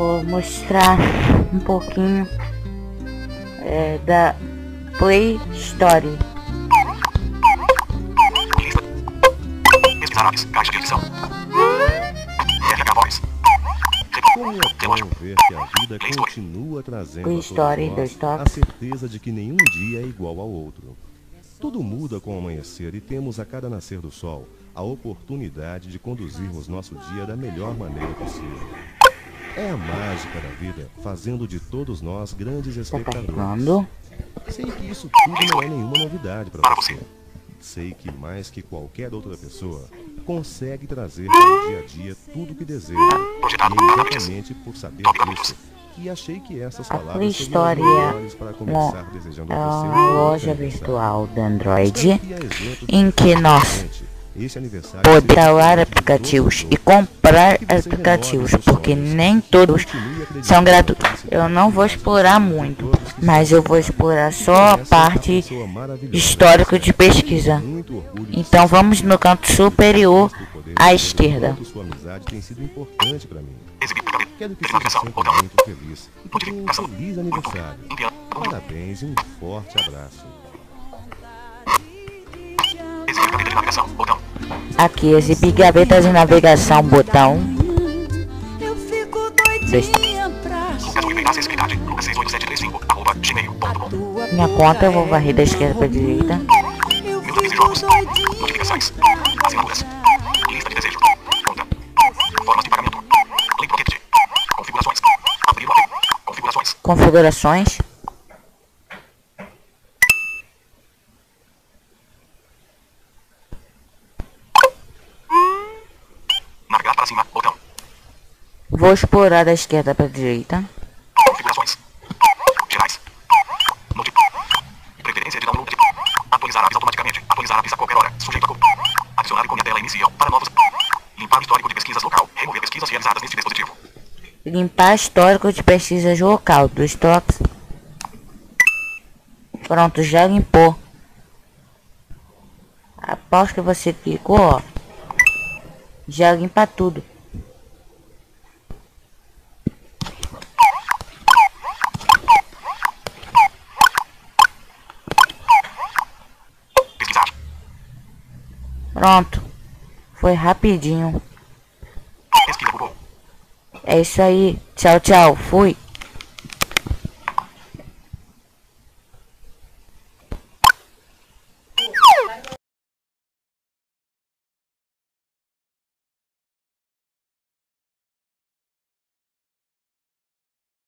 vou mostrar um pouquinho é, da Play Story. Pesquisar apps, caixa de edição. RH Voice. Como é bom ver que a vida continua trazendo Play nós a certeza de que nenhum dia é igual ao outro. Tudo muda com o amanhecer e temos a cada nascer do sol a oportunidade de conduzirmos nosso dia da melhor maneira possível. É a mágica da vida, fazendo de todos nós grandes Tá espectadores. Sei que isso tudo não é nenhuma novidade para Para você. Sei que mais que qualquer outra pessoa, consegue trazer para o dia a dia tudo o que deseja. E é exatamente por saber disso que achei que essas A palavras Play seriam Store as é melhores para começar desejando É a você um uma loja virtual do Android a em que nós podemos instalar aplicativos e comprar aplicativos, porque nem todos são gratuitos. Eu não vou explorar muito, mas eu vou explorar só a conhecem parte que de é. pesquisa. Então vamos no canto superior à esquerda. Quero que seja sempre muito feliz e um feliz aniversário. Parabéns e um forte abraço. Exibir gaveta de navegação. Botão. Aqui, exibir gavetas de navegação, botão. Minha conta, eu vou varrer da esquerda para direita. Configurações. Configurações. Navegar para cima. Botão. Vou explorar da esquerda para direita. Configurações. Gerais. Noti. Preferência de download. Atualizar apps automaticamente. Atualizar apps a qualquer hora. Sujeito a. Adicionar ícone à tela inicial para novos. Limpar histórico de pesquisas local. Remover pesquisas realizadas neste dispositivo. Limpar histórico de pesquisas local dos toques. Pronto, já limpou. Após que você clicou, ó, já limpa tudo. Pronto. Foi rapidinho. É isso aí. Tchau, tchau. Fui.